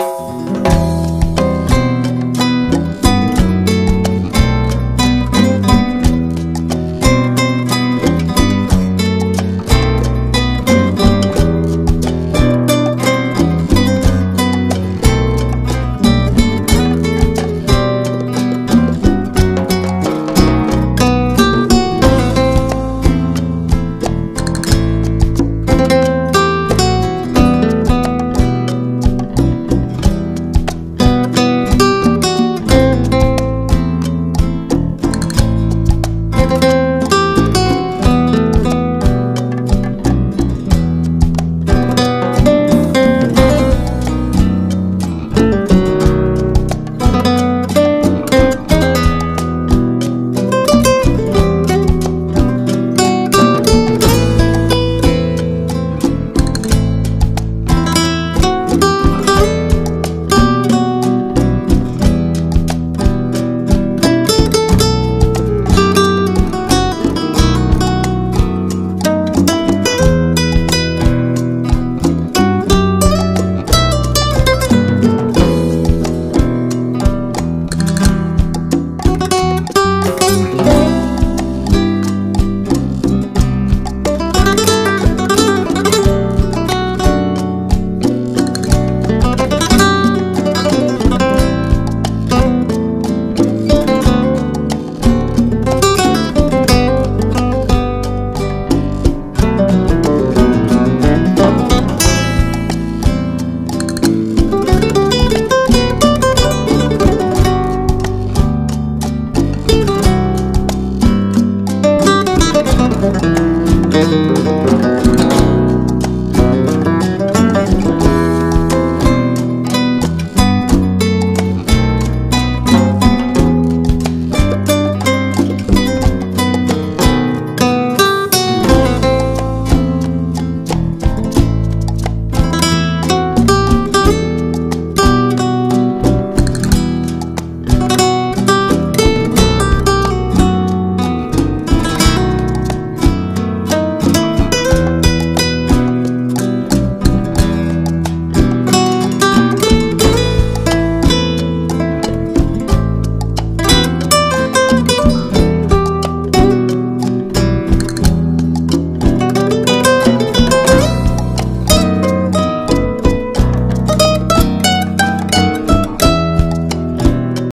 Música